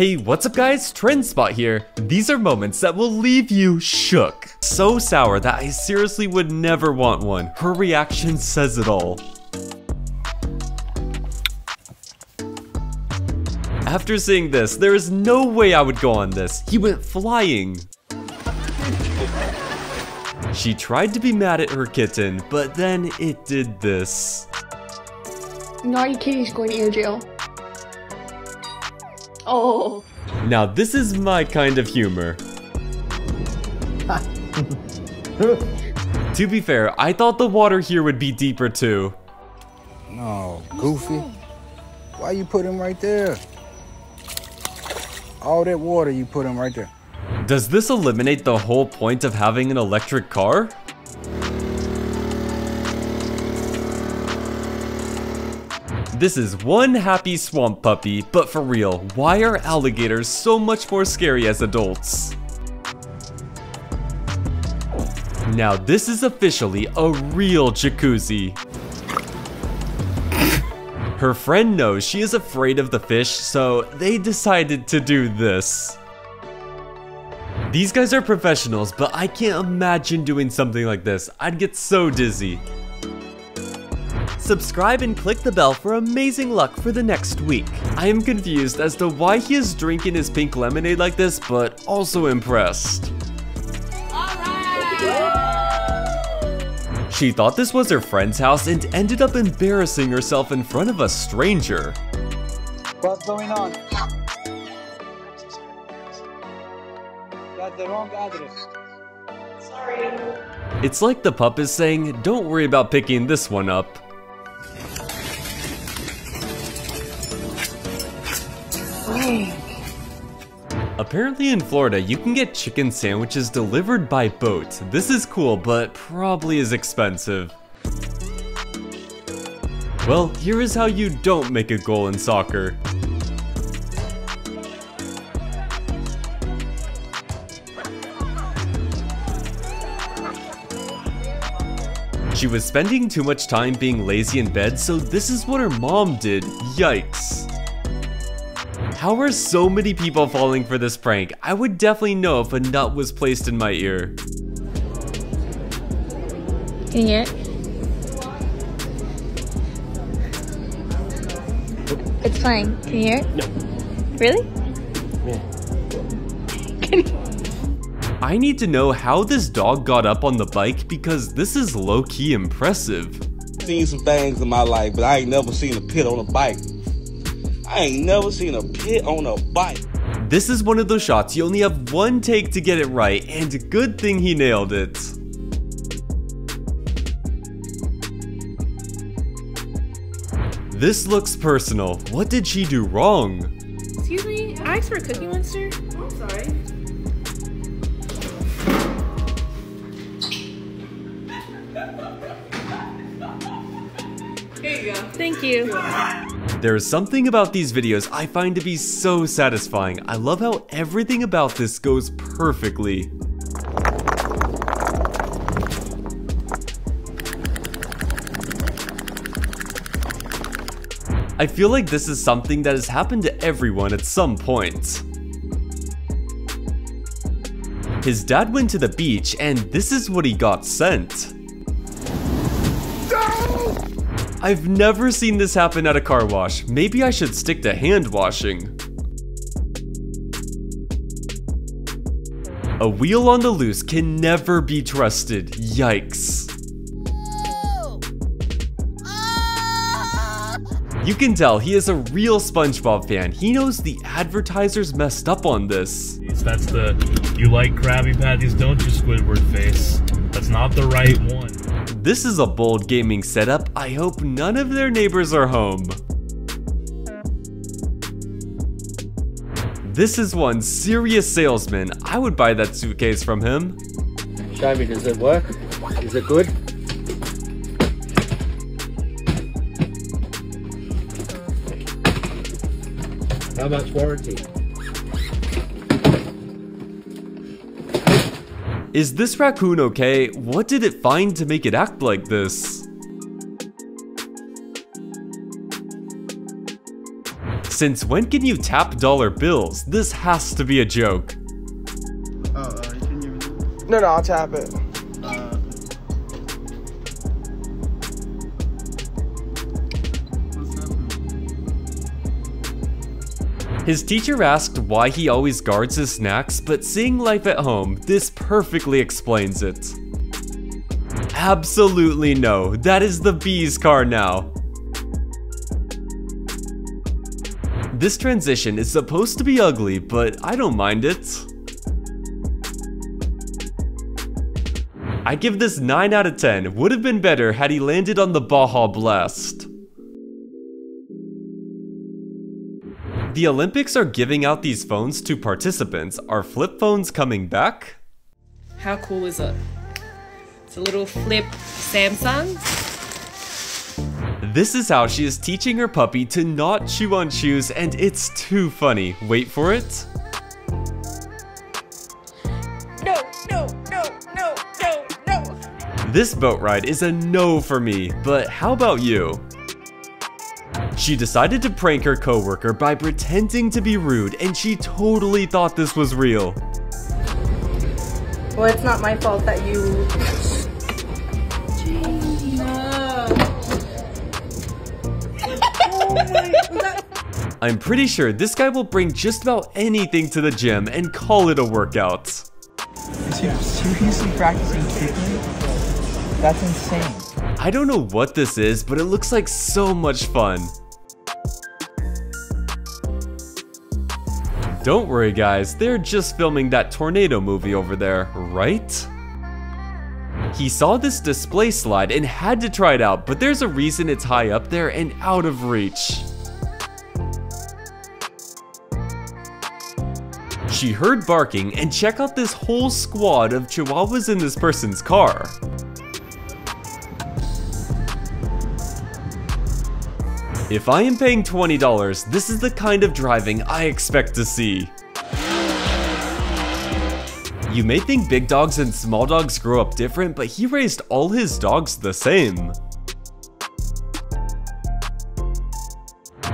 Hey, what's up guys? Trendspot here. These are moments that will leave you shook. So sour that I seriously would never want one. Her reaction says it all. After seeing this, there is no way I would go on this. He went flying. She tried to be mad at her kitten, but then it did this. Naughty kitty's going to jail. Oh. Now this is my kind of humor. to be fair, I thought the water here would be deeper too. No, Goofy. Why you put him right there? All that water you put him right there. Does this eliminate the whole point of having an electric car? This is one happy swamp puppy, but for real, why are alligators so much more scary as adults? Now this is officially a real jacuzzi. Her friend knows she is afraid of the fish, so they decided to do this. These guys are professionals, but I can't imagine doing something like this. I'd get so dizzy. Subscribe and click the bell for amazing luck for the next week. I am confused as to why he is drinking his pink lemonade like this, but also impressed. She thought this was her friend's house and ended up embarrassing herself in front of a stranger. What's going on? Got the wrong address. Sorry. It's like the pup is saying, don't worry about picking this one up. Apparently in Florida, you can get chicken sandwiches delivered by boat. This is cool, but probably is expensive. Well, here is how you don't make a goal in soccer. She was spending too much time being lazy in bed, so this is what her mom did. Yikes. How are so many people falling for this prank? I would definitely know if a nut was placed in my ear. Can you hear it? It's playing. Can you hear it? No. Really? I need to know how this dog got up on the bike because this is low-key impressive. Seen some things in my life, but I ain't never seen a pit on a bike. I ain't never seen a pit on a bike. This is one of those shots you only have one take to get it right, and good thing he nailed it. This looks personal. What did she do wrong? Excuse me, I asked for a cookie monster. Oh, I'm sorry. Here you go. Thank you. There is something about these videos I find to be so satisfying. I love how everything about this goes perfectly. I feel like this is something that has happened to everyone at some point. His dad went to the beach and this is what he got sent. I've never seen this happen at a car wash. Maybe I should stick to hand washing. A wheel on the loose can never be trusted. Yikes. You can tell he is a real SpongeBob fan. He knows the advertisers messed up on this. That's the you like Krabby Patties, don't you, Squidward face? That's not the right one. This is a bold gaming setup. I hope none of their neighbors are home. This is one serious salesman. I would buy that suitcase from him. Show me, does it work? Is it good? How much warranty? Is this raccoon okay? What did it find to make it act like this? Since when can you tap dollar bills? This has to be a joke. Oh, uh, you couldn't even do it? No, no, I'll tap it. His teacher asked why he always guards his snacks, but seeing life at home, this perfectly explains it. Absolutely no, that is the bee's car now. This transition is supposed to be ugly, but I don't mind it. I give this 9 out of 10, would have been better had he landed on the Baja Blast. The Olympics are giving out these phones to participants. Are flip phones coming back? How cool is it? It's a little flip Samsung. This is how she is teaching her puppy to not chew on shoes and it's too funny. Wait for it. No, no, no, no, no, no. This boat ride is a no for me, but how about you? She decided to prank her coworker by pretending to be rude and she totally thought this was real. Well, it's not my fault that you. I'm pretty sure this guy will bring just about anything to the gym and call it a workout. Is he seriously practicing kicking? That's insane. I don't know what this is, but it looks like so much fun. Don't worry guys, they're just filming that tornado movie over there, right? He saw this display slide and had to try it out, but there's a reason it's high up there and out of reach. She heard barking and check out this whole squad of chihuahuas in this person's car. If I am paying $20, this is the kind of driving I expect to see. You may think big dogs and small dogs grow up different, but he raised all his dogs the same.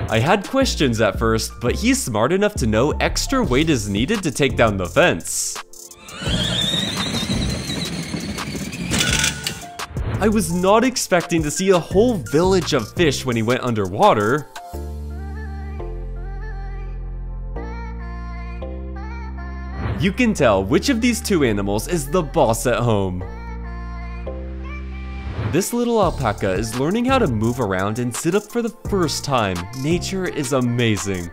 I had questions at first, but he's smart enough to know extra weight is needed to take down the fence. I was not expecting to see a whole village of fish when he went underwater. You can tell which of these two animals is the boss at home. This little alpaca is learning how to move around and sit up for the first time. Nature is amazing.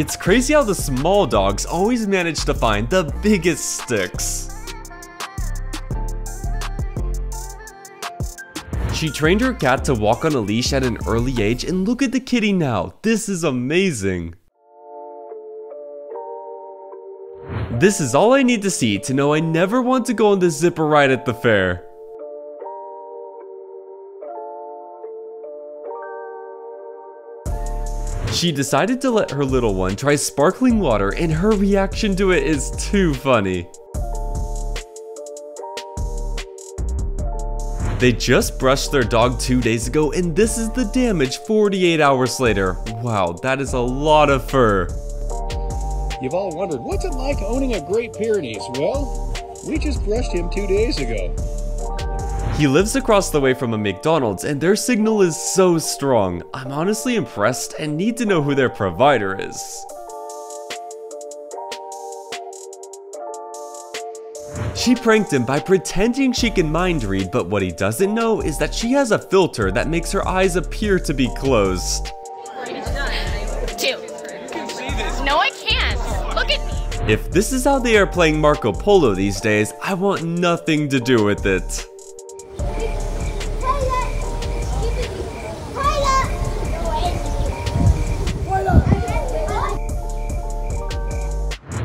It's crazy how the small dogs always manage to find the biggest sticks. She trained her cat to walk on a leash at an early age and look at the kitty now. This is amazing. This is all I need to see to know I never want to go on the zipper ride at the fair. She decided to let her little one try sparkling water and her reaction to it is too funny. They just brushed their dog two days ago and this is the damage 48 hours later. Wow, that is a lot of fur. You've all wondered, what's it like owning a Great Pyrenees? Well, we just brushed him two days ago. He lives across the way from a McDonald's and their signal is so strong. I'm honestly impressed and need to know who their provider is. She pranked him by pretending she can mind read, but what he doesn't know is that she has a filter that makes her eyes appear to be closed. Two. No, I can't. Look at me. If this is how they are playing Marco Polo these days, I want nothing to do with it.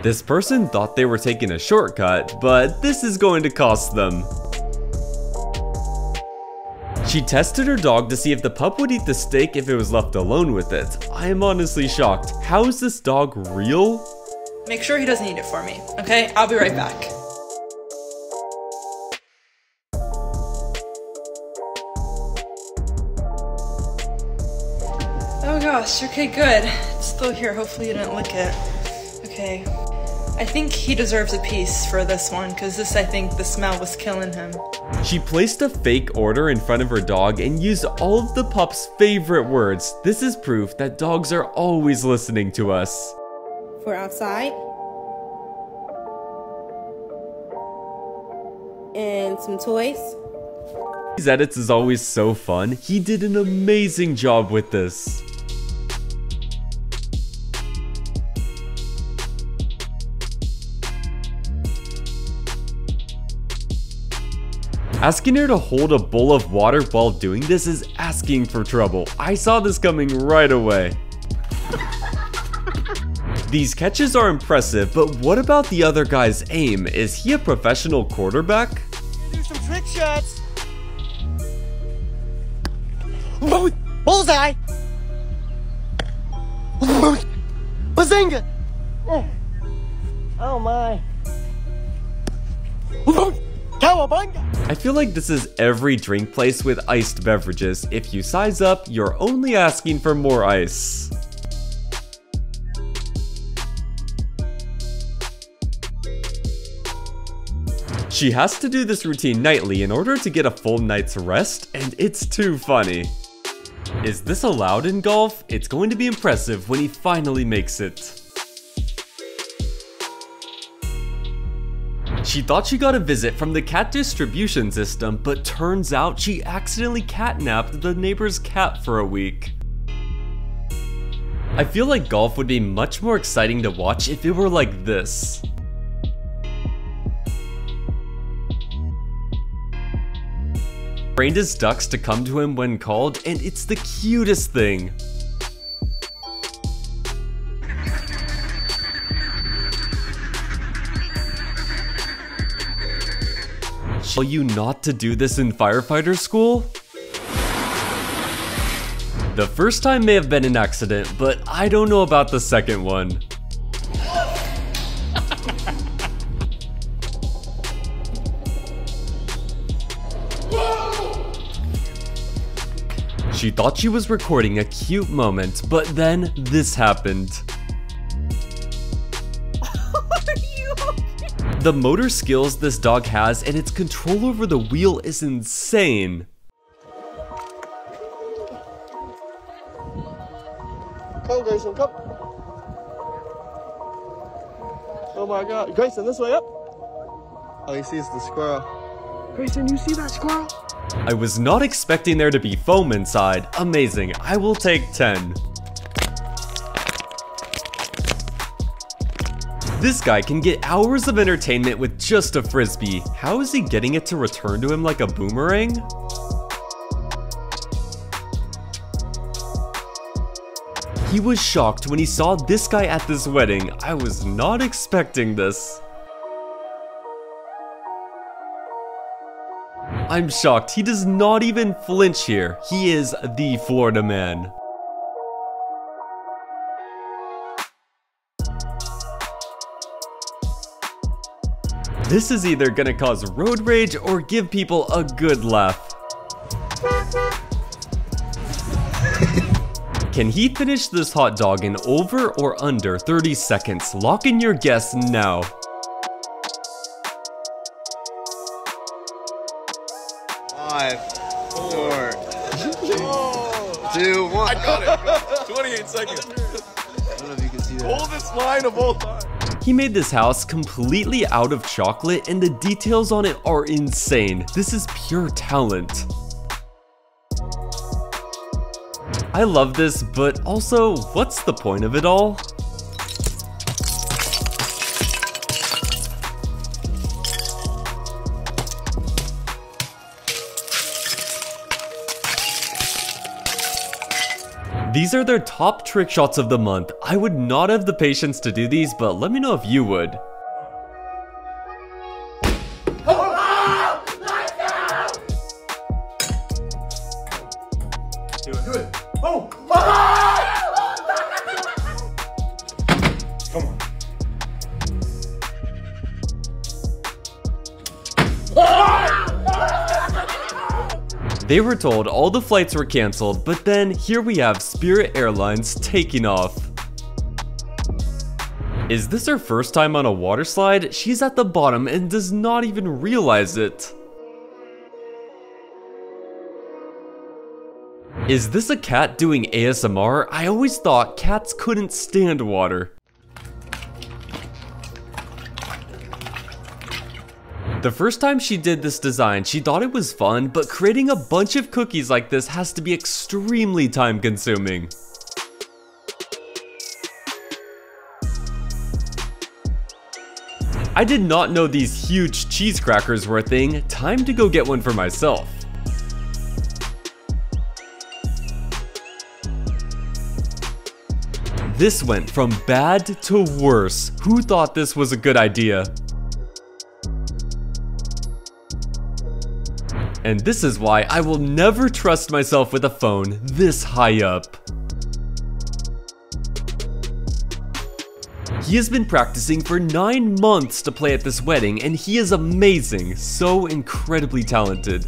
This person thought they were taking a shortcut, but this is going to cost them. She tested her dog to see if the pup would eat the steak if it was left alone with it. I am honestly shocked. How is this dog real? Make sure he doesn't eat it for me, okay? I'll be right back. Oh gosh, okay, good. It's still here. Hopefully you didn't lick it. Okay. I think he deserves a piece for this one, because this, I think, the smell was killing him. She placed a fake order in front of her dog and used all of the pup's favorite words. This is proof that dogs are always listening to us. For outside. And some toys. These edits is always so fun. He did an amazing job with this. Asking her to hold a bowl of water while doing this is asking for trouble. I saw this coming right away. These catches are impressive, but what about the other guy's aim? Is he a professional quarterback? Do some trick shots. Bullseye! Bazinga! Oh, oh my. Cowabunga! I feel like this is every drink place with iced beverages. If you size up, you're only asking for more ice. She has to do this routine nightly in order to get a full night's rest, and it's too funny. Is this allowed in golf? It's going to be impressive when he finally makes it. She thought she got a visit from the cat distribution system, but turns out she accidentally catnapped the neighbor's cat for a week. I feel like golf would be much more exciting to watch if it were like this. Trained his ducks to come to him when called, and it's the cutest thing. Tell you not to do this in firefighter school? The first time may have been an accident, but I don't know about the second one. She thought she was recording a cute moment, but then this happened. The motor skills this dog has and its control over the wheel is insane. Come, Grayson, come. Oh my god. Grayson, this way up. Oh, he sees the squirrel. Grayson, you see that squirrel? I was not expecting there to be foam inside. Amazing. I will take 10. This guy can get hours of entertainment with just a frisbee. How is he getting it to return to him like a boomerang? He was shocked when he saw this guy at this wedding. I was not expecting this. I'm shocked, he does not even flinch here. He is the Florida man. This is either gonna cause road rage or give people a good laugh. Can he finish this hot dog in over or under 30 seconds? Lock in your guess now. Five, four, two, one. I got it. 28 seconds. I don't know if you can see that. Oldest line of all time. He made this house completely out of chocolate and the details on it are insane. This is pure talent. I love this, but also, what's the point of it all? These are their top trick shots of the month. I would not have the patience to do these, but let me know if you would. Oh! They were told all the flights were cancelled, but then here we have Spirit Airlines taking off. Is this her first time on a water slide? She's at the bottom and does not even realize it. Is this a cat doing ASMR? I always thought cats couldn't stand water. The first time she did this design, she thought it was fun, but creating a bunch of cookies like this has to be extremely time consuming. I did not know these huge cheese crackers were a thing, time to go get one for myself. This went from bad to worse. Who thought this was a good idea? And this is why I will never trust myself with a phone this high up. He has been practicing for 9 months to play at this wedding and he is amazing, so incredibly talented.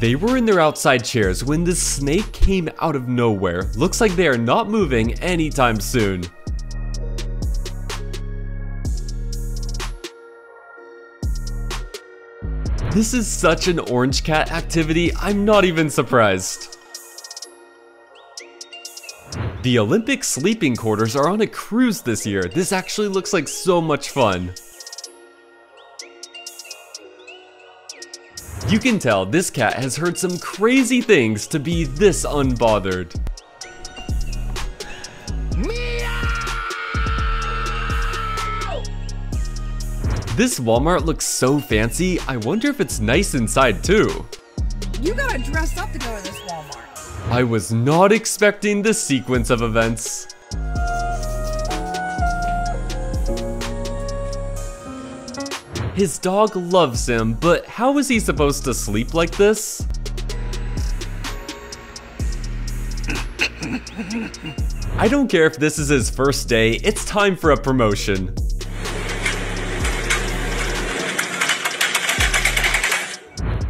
They were in their outside chairs when this snake came out of nowhere. Looks like they are not moving anytime soon. This is such an orange cat activity, I'm not even surprised. The Olympic sleeping quarters are on a cruise this year. This actually looks like so much fun. You can tell this cat has heard some crazy things to be this unbothered. This Walmart looks so fancy, I wonder if it's nice inside too. You gotta dress up to go to this Walmart. I was not expecting this sequence of events. His dog loves him, but how is he supposed to sleep like this? I don't care if this is his first day, it's time for a promotion.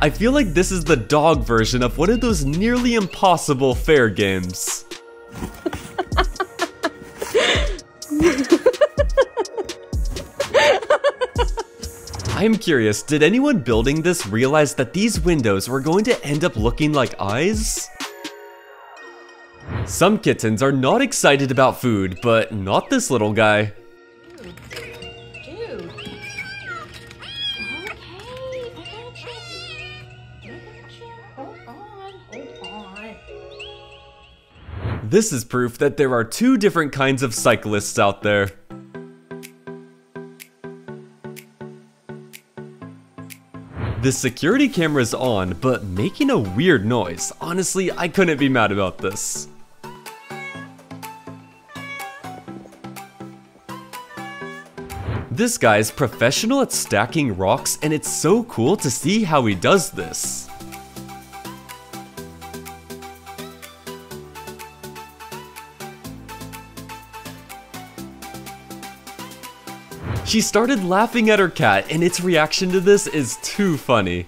I feel like this is the dog version of one of those nearly impossible fair games. I'm curious, did anyone building this realize that these windows were going to end up looking like eyes? Some kittens are not excited about food, but not this little guy. This is proof that there are two different kinds of cyclists out there. The security camera's on, but making a weird noise. Honestly, I couldn't be mad about this. This guy's professional at stacking rocks and it's so cool to see how he does this. She started laughing at her cat and its reaction to this is too funny.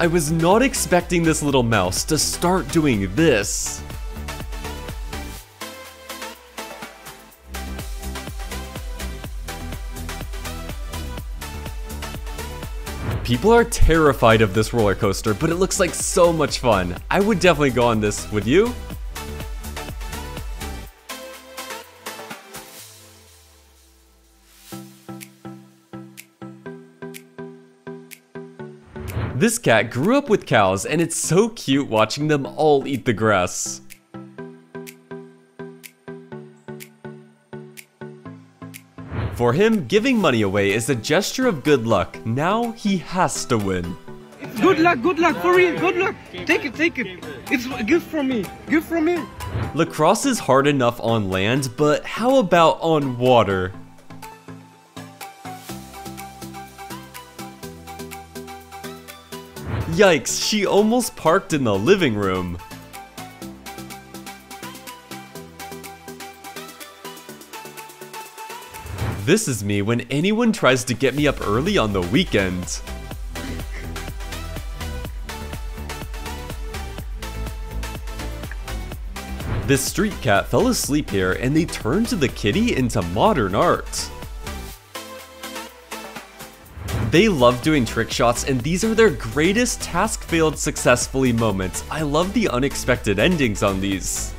I was not expecting this little mouse to start doing this. People are terrified of this roller coaster, but it looks like so much fun. I would definitely go on this, would you? This cat grew up with cows and it's so cute watching them all eat the grass. For him, giving money away is a gesture of good luck. Now he has to win. Good luck, good luck, for real, good luck. Take it, take it. It's a gift from me, gift from me. Lacrosse is hard enough on land, but how about on water? Yikes, she almost parked in the living room. This is me when anyone tries to get me up early on the weekend. This street cat fell asleep here and they turned the kitty into modern art. They love doing trick shots and these are their greatest task failed successfully moments. I love the unexpected endings on these.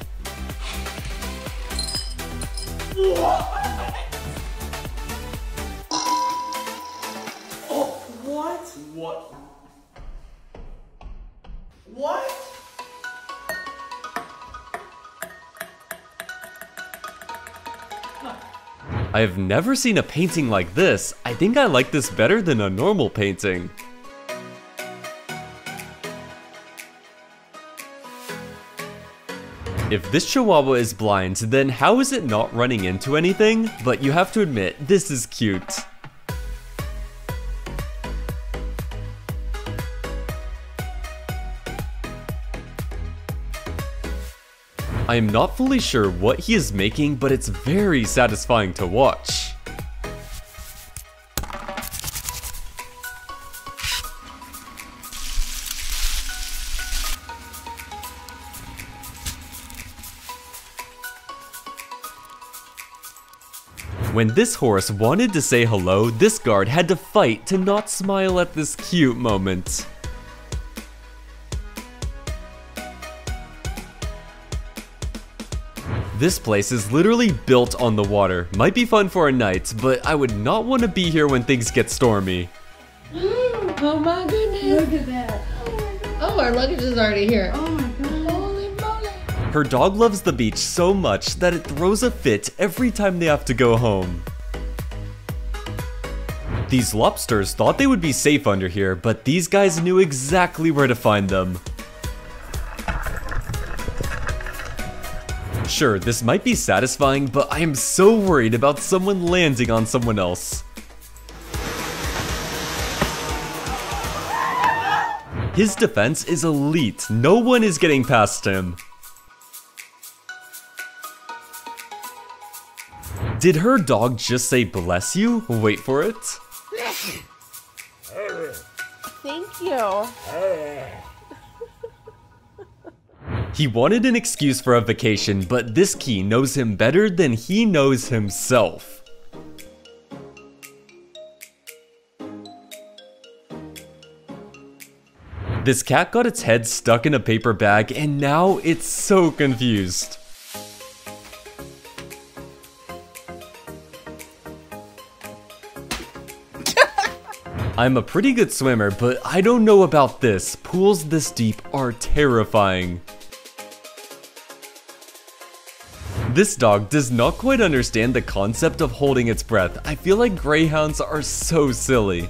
I have never seen a painting like this. I think I like this better than a normal painting. If this chihuahua is blind, then how is it not running into anything? But you have to admit, this is cute. I am not fully sure what he is making, but it's very satisfying to watch. When this horse wanted to say hello, this guard had to fight to not smile at this cute moment. This place is literally built on the water. Might be fun for a night, but I would not want to be here when things get stormy. Mm, oh my goodness. Look at that. Oh, our luggage is already here. Oh my god. Holy moly. Her dog loves the beach so much that it throws a fit every time they have to go home. These lobsters thought they would be safe under here, but these guys knew exactly where to find them. Sure, this might be satisfying, but I am so worried about someone landing on someone else. His defense is elite, no one is getting past him. Did her dog just say bless you? Wait for it. Thank you. He wanted an excuse for a vacation, but this key knows him better than he knows himself. This cat got its head stuck in a paper bag and now it's so confused. I'm a pretty good swimmer, but I don't know about this. Pools this deep are terrifying. This dog does not quite understand the concept of holding its breath. I feel like greyhounds are so silly.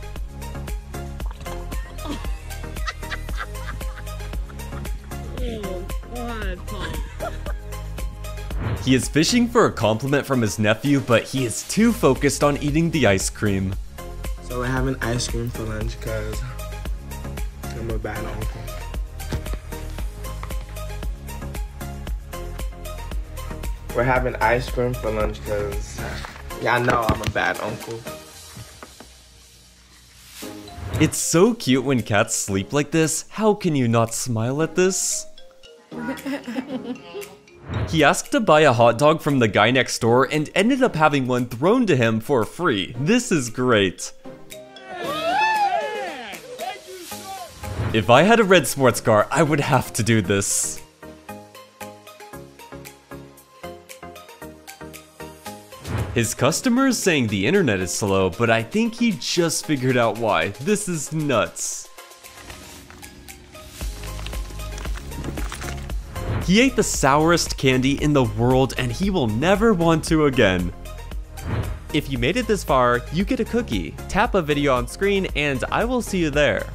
He is fishing for a compliment from his nephew, but he is too focused on eating the ice cream. So we're having ice cream for lunch because I'm a bad uncle. We're having ice cream for lunch because y'all know I'm a bad uncle. It's so cute when cats sleep like this. How can you not smile at this? He asked to buy a hot dog from the guy next door and ended up having one thrown to him for free. This is great. If I had a red sports car, I would have to do this. His customer is saying the internet is slow, but I think he just figured out why. This is nuts. He ate the sourest candy in the world and he will never want to again. If you made it this far, you get a cookie. Tap a video on screen and I will see you there.